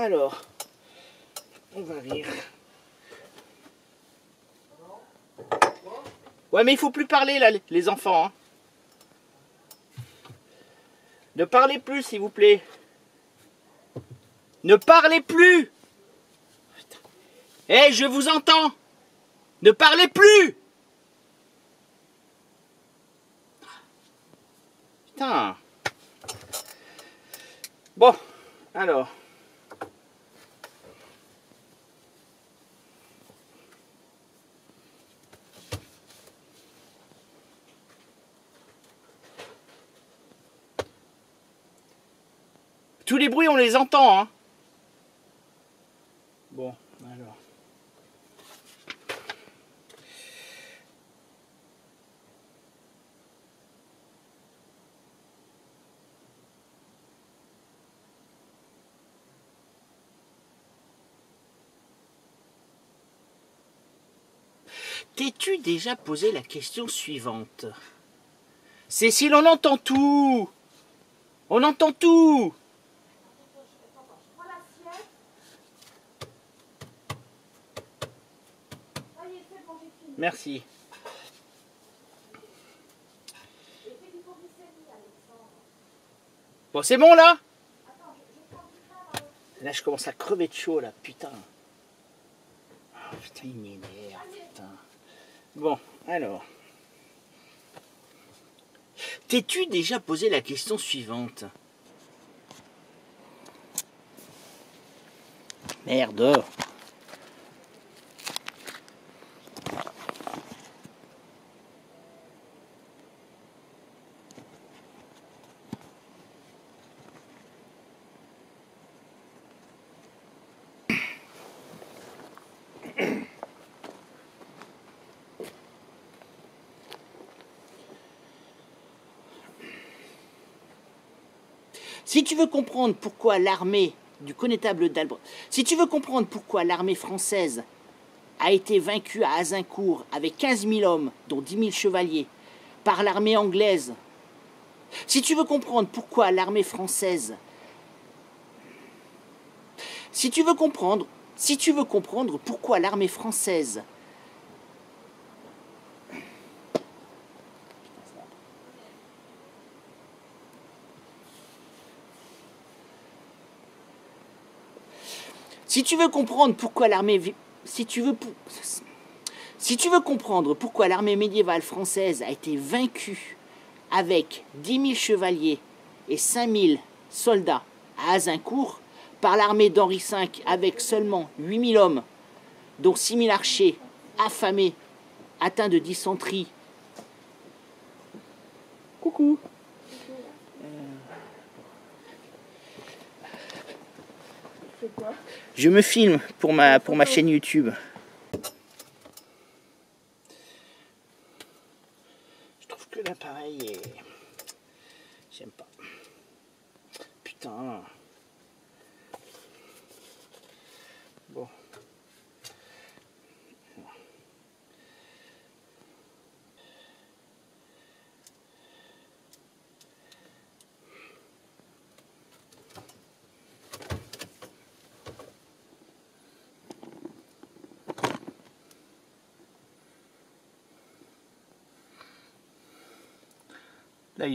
Alors, on va rire. Ouais, mais il faut plus parler là, les enfants. hein. Ne parlez plus, s'il vous plaît. Ne parlez plus Eh, je vous entends Ne parlez plus Putain Bon, alors. Tous les bruits, on les entend, hein. Bon, alors. T'es-tu déjà posé la question suivante? Cécile, on entend tout On entend tout Merci. Bon, c'est bon là? Là, je commence à crever de chaud là, putain. Ah, putain, il m'énerve, putain. Bon, alors. T'es-tu déjà posé la question suivante? Merde. Si tu veux comprendre pourquoi l'armée du connétable d'Albret, si tu veux comprendre pourquoi l'armée française a été vaincue à Azincourt avec 15 000 hommes, dont 10 000 chevaliers, par l'armée anglaise, si tu veux comprendre pourquoi l'armée française, si tu veux comprendre, si tu veux comprendre pourquoi l'armée française Si tu veux comprendre pourquoi l'armée si tu veux si tu veux comprendre pourquoi l'armée médiévale française a été vaincue avec 10 000 chevaliers et 5 000 soldats à Azincourt par l'armée d'Henri V avec seulement 8 000 hommes, dont 6 000 archers affamés, atteints de dysenterie. Coucou. Je me filme pour ma, pour ma chaîne YouTube. Je trouve que l'appareil est... J'aime pas. Putain.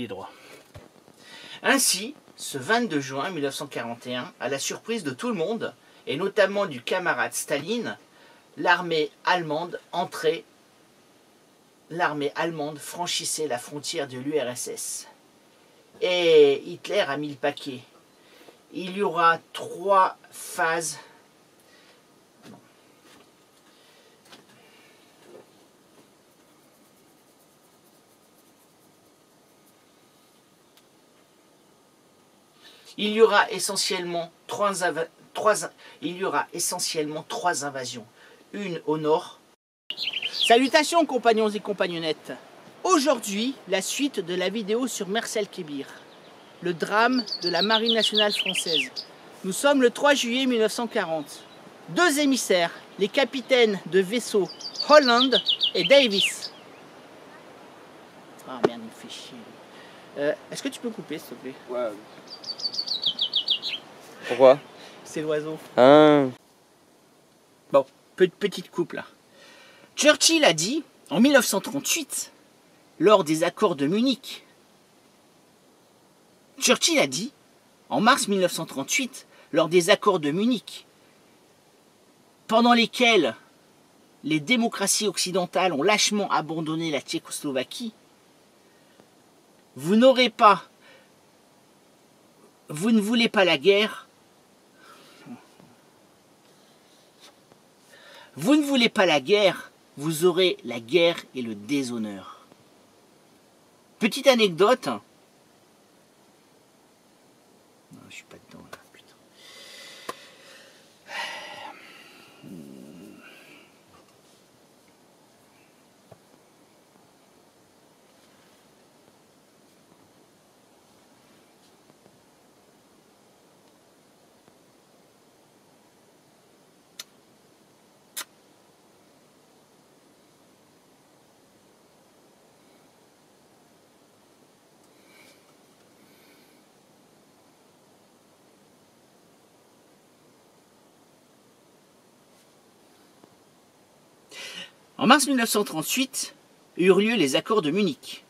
Droit. Ainsi, ce 22 juin 1941, à la surprise de tout le monde, et notamment du camarade Staline, l'armée allemande entrait, l'armée allemande franchissait la frontière de l'URSS. Et Hitler a mis le paquet. Il y aura trois phases. Il y aura essentiellement trois, invasions. Une au nord. Salutations compagnons et compagnonnettes. Aujourd'hui, la suite de la vidéo sur Marcel Kébir, le drame de la Marine nationale française. Nous sommes le 3 juillet 1940. Deux émissaires, les capitaines de vaisseaux Holland et Davis. Ah merde, il fait chier. Euh, Est-ce que tu peux couper, s'il te plaît? Pourquoi c'est l'oiseau. Ah. Bon, petite coupe là. Churchill a dit, en 1938, lors des accords de Munich, Churchill a dit, en mars 1938, lors des accords de Munich, pendant lesquels les démocraties occidentales ont lâchement abandonné la Tchécoslovaquie, vous n'aurez pas, vous ne voulez pas la guerre, vous ne voulez pas la guerre, vous aurez la guerre et le déshonneur. Petite anecdote, je suis pas dedans là, En mars 1938 eurent lieu les accords de Munich,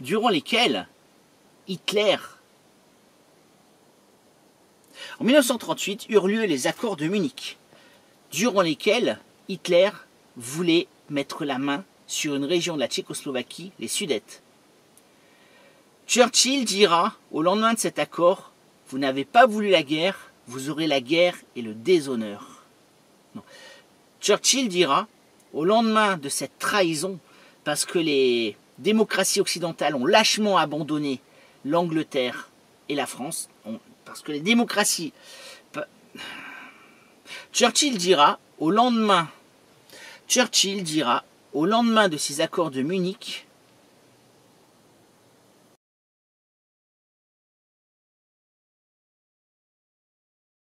durant lesquels Hitler en 1938 eurent lieu les accords de Munich, durant lesquels Hitler voulait mettre la main sur une région de la Tchécoslovaquie, les Sudètes. Churchill dira au lendemain de cet accord Vous n'avez pas voulu la guerre, vous aurez la guerre et le déshonneur. Churchill dira, au lendemain de cette trahison, parce que les démocraties occidentales ont lâchement abandonné l'Angleterre et la France, parce que les démocraties... Churchill dira, au lendemain, Churchill dira, au lendemain de ces accords de Munich,